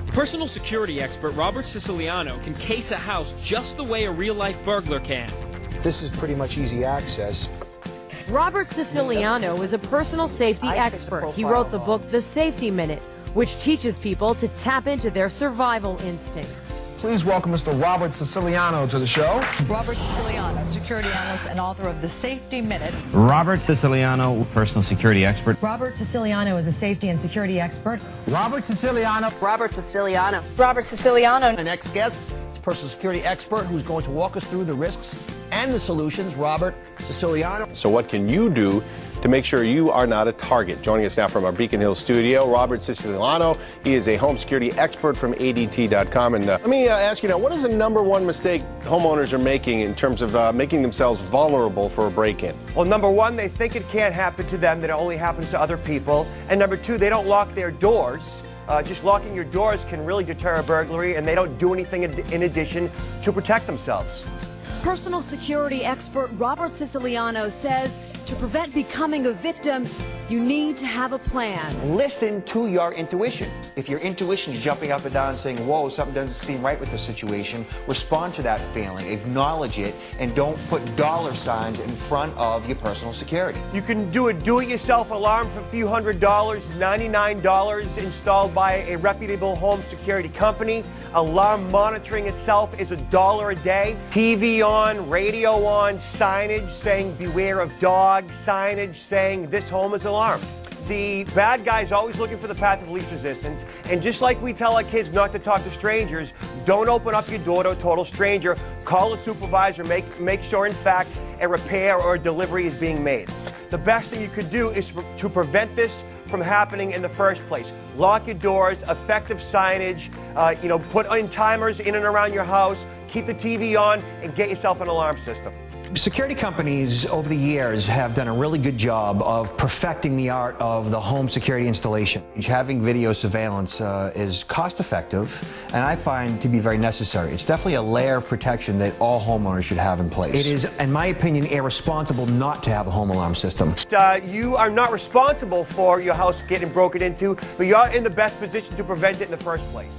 Personal security expert Robert Siciliano can case a house just the way a real-life burglar can. This is pretty much easy access. Robert Siciliano is a personal safety expert. He wrote the book The Safety Minute, which teaches people to tap into their survival instincts. Please welcome Mr. Robert Siciliano to the show. Robert Siciliano, security analyst and author of The Safety Minute. Robert Siciliano, personal security expert. Robert Siciliano is a safety and security expert. Robert Siciliano. Robert Siciliano. Robert Siciliano. Our next guest is personal security expert who's going to walk us through the risks and the solutions. Robert Siciliano. So what can you do to make sure you are not a target. Joining us now from our Beacon Hill studio, Robert Siciliano. He is a home security expert from ADT.com. And uh, let me uh, ask you now, what is the number one mistake homeowners are making in terms of uh, making themselves vulnerable for a break-in? Well, number one, they think it can't happen to them, that it only happens to other people. And number two, they don't lock their doors. Uh, just locking your doors can really deter a burglary, and they don't do anything in addition to protect themselves. Personal security expert Robert Siciliano says to prevent becoming a victim, you need to have a plan. Listen to your intuition. If your intuition is jumping up and down and saying, whoa, something doesn't seem right with the situation, respond to that feeling, acknowledge it, and don't put dollar signs in front of your personal security. You can do a do-it-yourself alarm for a few hundred dollars, $99 installed by a reputable home security company. Alarm monitoring itself is a dollar a day. TV on, radio on, signage saying beware of dog, signage saying this home is alarmed. The bad guy's always looking for the path of least resistance. And just like we tell our kids not to talk to strangers, don't open up your door to a total stranger. Call a supervisor, make, make sure, in fact, a repair or a delivery is being made. The best thing you could do is to prevent this from happening in the first place. Lock your doors, effective signage, uh, you know, put in timers in and around your house, keep the TV on, and get yourself an alarm system. Security companies over the years have done a really good job of perfecting the art of the home security installation. Having video surveillance uh, is cost effective and I find to be very necessary. It's definitely a layer of protection that all homeowners should have in place. It is, in my opinion, irresponsible not to have a home alarm system. Uh, you are not responsible for your house getting broken into, but you are in the best position to prevent it in the first place.